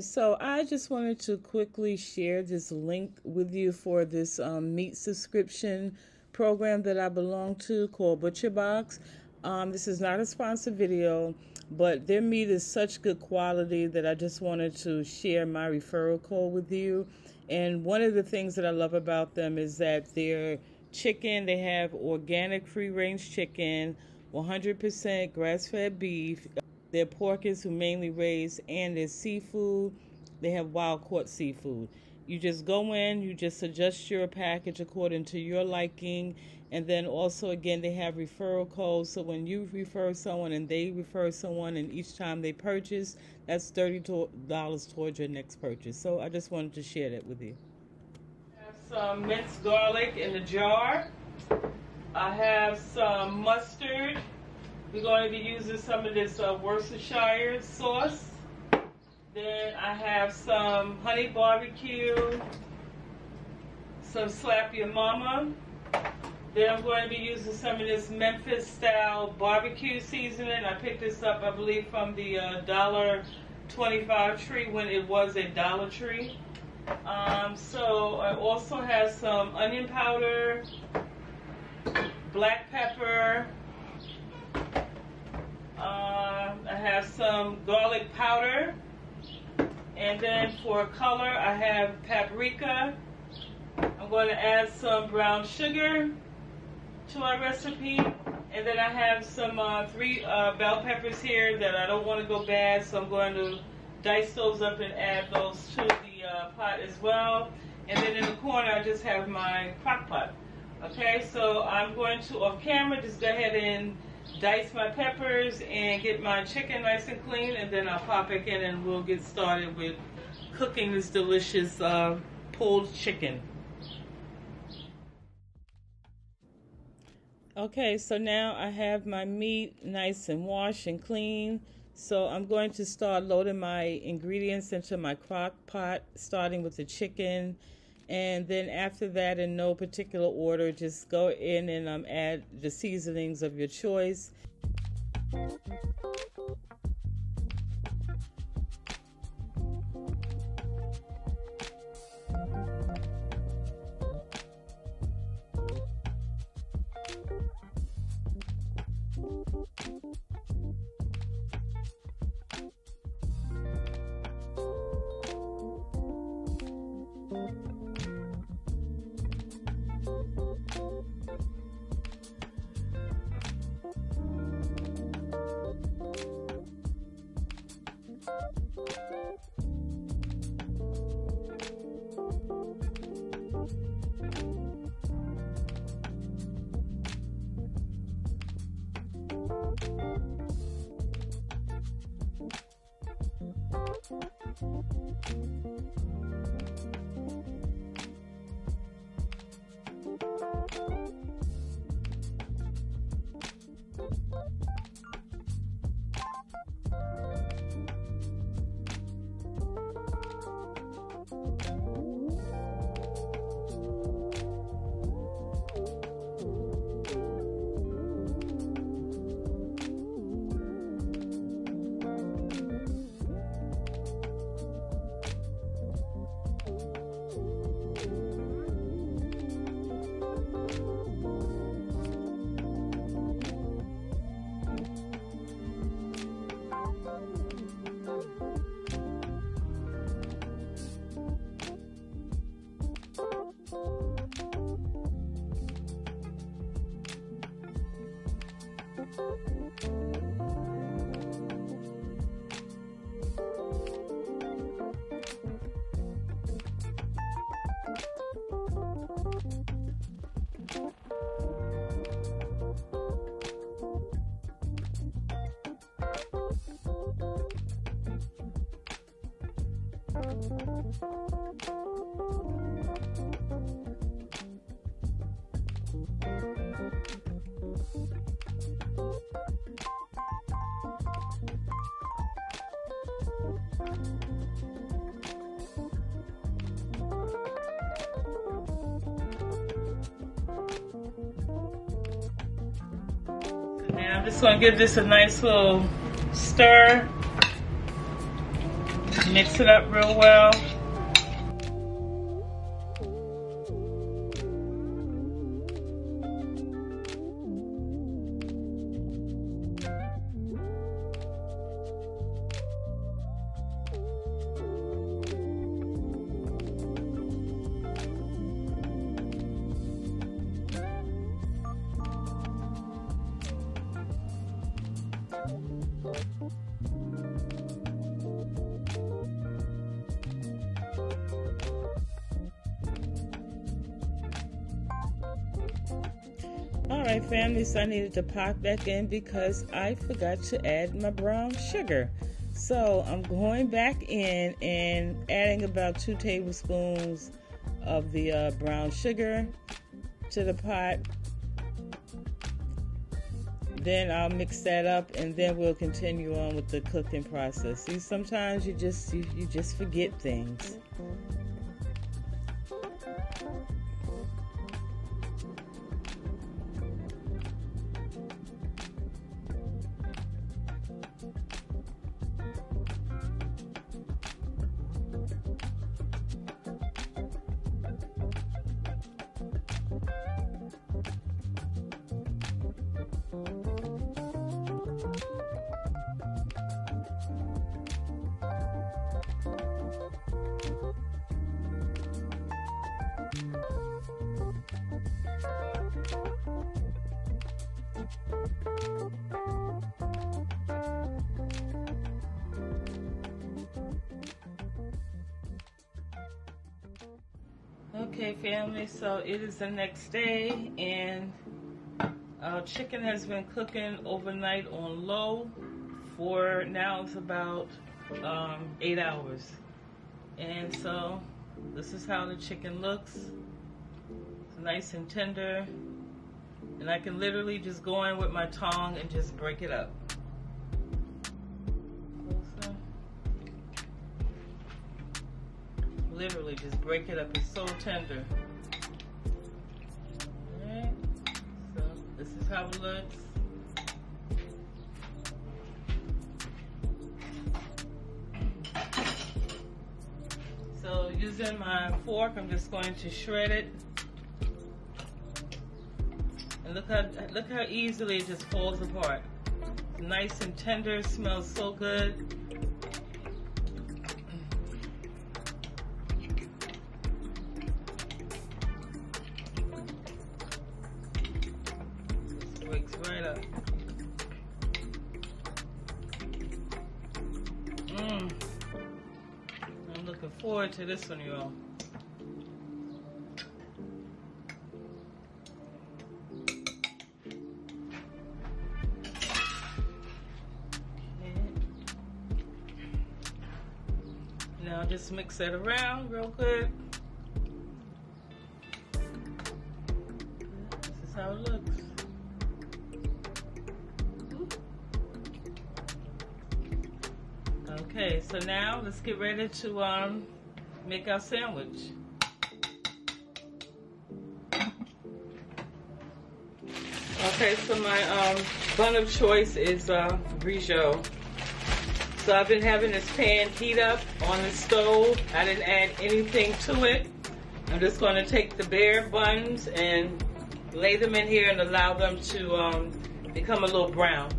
So I just wanted to quickly share this link with you for this um, meat subscription program that I belong to called Butcher Box. Um, this is not a sponsored video, but their meat is such good quality that I just wanted to share my referral code with you. And one of the things that I love about them is that their chicken, they have organic free range chicken, 100% grass fed beef. Their pork is humanely raised, and their seafood, they have wild caught seafood. You just go in, you just adjust your package according to your liking, and then also again they have referral codes. So when you refer someone and they refer someone, and each time they purchase, that's thirty dollars towards your next purchase. So I just wanted to share that with you. I have some minced garlic in the jar. I have some mustard. We're going to be using some of this uh, Worcestershire sauce. Then I have some honey barbecue, some slap your mama. Then I'm going to be using some of this Memphis style barbecue seasoning. I picked this up, I believe, from the uh, dollar 25 tree when it was a Dollar Tree. Um, so I also have some onion powder, black pepper, uh, I have some garlic powder. And then for color, I have paprika. I'm going to add some brown sugar to my recipe. And then I have some uh, three uh, bell peppers here that I don't want to go bad, so I'm going to dice those up and add those to the uh, pot as well. And then in the corner, I just have my crock pot. Okay, so I'm going to, off camera, just go ahead and dice my peppers and get my chicken nice and clean and then I'll pop back in and we'll get started with cooking this delicious uh, pulled chicken. Okay, so now I have my meat nice and washed and clean. So I'm going to start loading my ingredients into my crock pot, starting with the chicken and then after that, in no particular order, just go in and um, add the seasonings of your choice. I'm just to give this a nice little stir. Mix it up real well. Right, family, so I needed to pop back in because I forgot to add my brown sugar. So I'm going back in and adding about two tablespoons of the uh, brown sugar to the pot. Then I'll mix that up and then we'll continue on with the cooking process. See, sometimes you just you, you just forget things. Okay, family, so it is the next day, and our chicken has been cooking overnight on low for now it's about um, eight hours. And so this is how the chicken looks. It's nice and tender. And I can literally just go in with my tongue and just break it up. Just break it up. It's so tender. Alright. So this is how it looks. So using my fork, I'm just going to shred it. And look how look how easily it just falls apart. It's nice and tender, smells so good. Looking forward to this one, y'all. Now just mix that around real quick. This is how it looks. Okay, so now let's get ready to um, make our sandwich. Okay, so my um, bun of choice is uh, brioche. So I've been having this pan heat up on the stove. I didn't add anything to it. I'm just going to take the bare buns and lay them in here and allow them to um, become a little brown.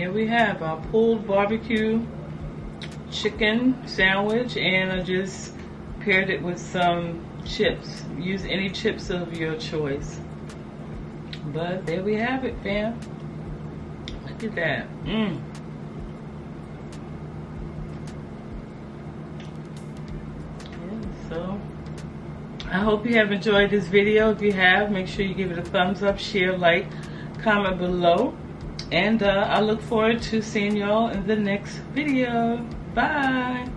Here we have our pulled barbecue chicken sandwich and I just paired it with some chips. Use any chips of your choice. But there we have it, fam. Look at that. Mmm. so I hope you have enjoyed this video. If you have, make sure you give it a thumbs up, share, like, comment below. And uh, I look forward to seeing y'all in the next video. Bye.